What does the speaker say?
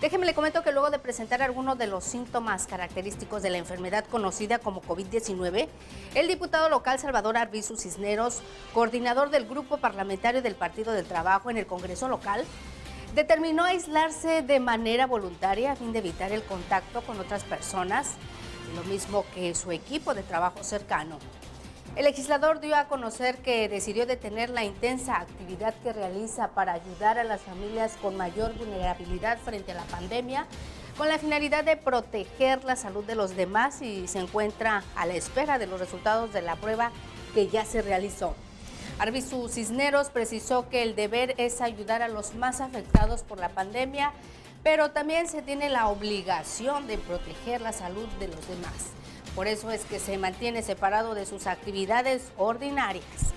Déjeme le comento que luego de presentar algunos de los síntomas característicos de la enfermedad conocida como COVID-19, el diputado local Salvador Arbizu Cisneros, coordinador del grupo parlamentario del Partido del Trabajo en el Congreso local, determinó aislarse de manera voluntaria a fin de evitar el contacto con otras personas, lo mismo que su equipo de trabajo cercano. El legislador dio a conocer que decidió detener la intensa actividad que realiza para ayudar a las familias con mayor vulnerabilidad frente a la pandemia con la finalidad de proteger la salud de los demás y se encuentra a la espera de los resultados de la prueba que ya se realizó. Arbizu Cisneros precisó que el deber es ayudar a los más afectados por la pandemia, pero también se tiene la obligación de proteger la salud de los demás. Por eso es que se mantiene separado de sus actividades ordinarias.